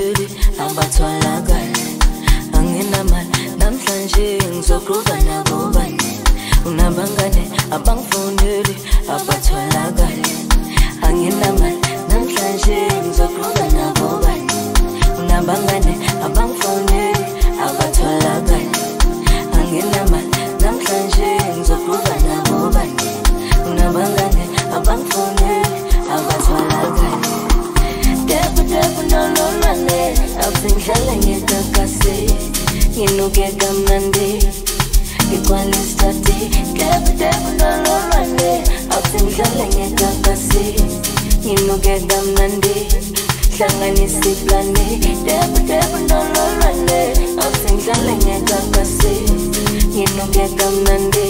abangifowuneli abatholakali anginamali namhlanje ngizoqhuba nabobani unabangane abangifowuneli abatholakali anginamali Nginuke kamnandi Ngikwalistati Depu depu nololwane Afinhlale ngekakasi Nginuke kamnandi Hlanganisa iplani Depu depu nololwane Afinhlale ngekakasi Nginuke kamnandi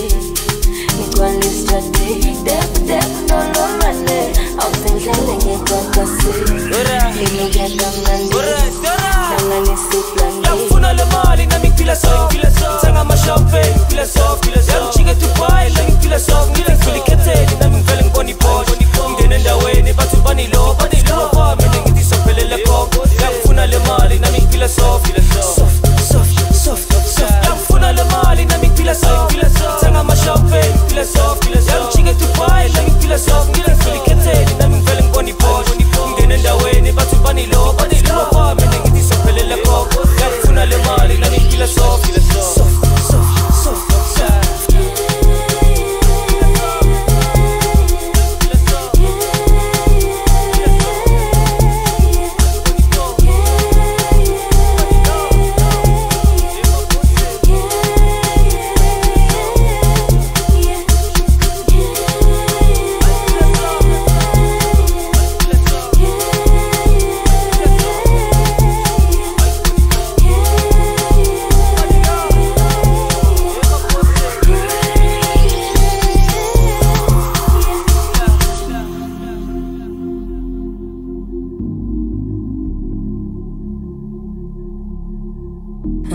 Ngikwalistati Depu depu nololwane Afinhlale ngekakasi Nginuke kamnandi Hlanganisa iplani Yangifuna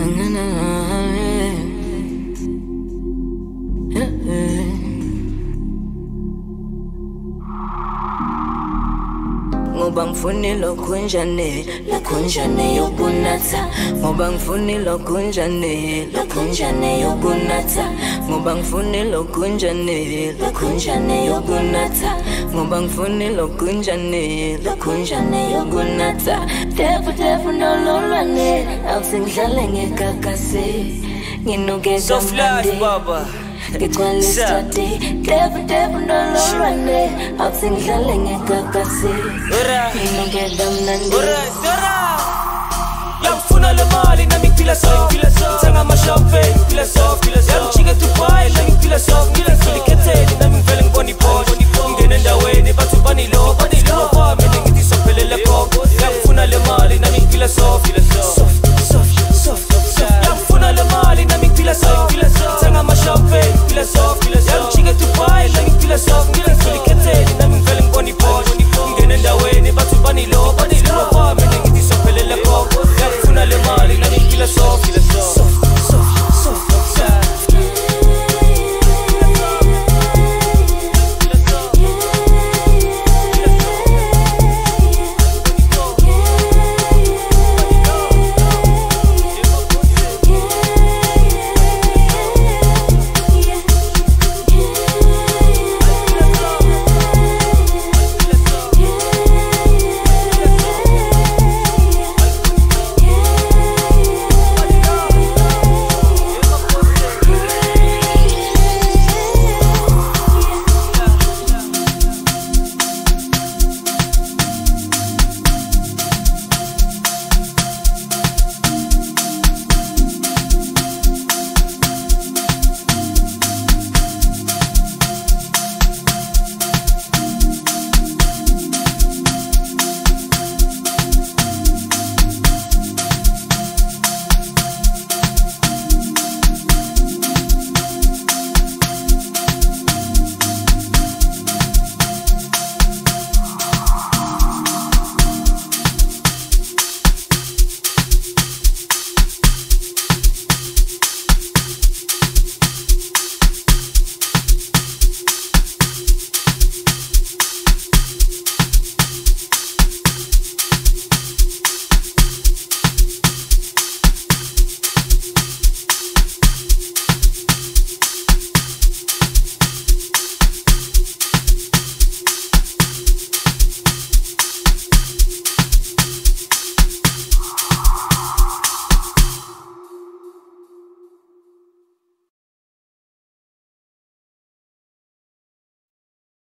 ngoba ngifuni lokhu njane lokhu njane yokunatha. Ngoba ngifuni lokhu njane lokhu njane yokunatha. Ngoba ngifuni lokhu njane lokhu njane yokunatha. Ngoba ngifuni lokhu njane lokhu njane yokunatha defu defu nololwane awusingidlale ngekakasi nginuke Soft life baba ngigcwale isitati defu defu nololwane awusingidlale ngekakasi kamnandi Alright, alright. Yangifuna le mali nami ngiphila soft Ngithenga ama-champagne ngiphila soft Yangijike Dubai la ngiphila soft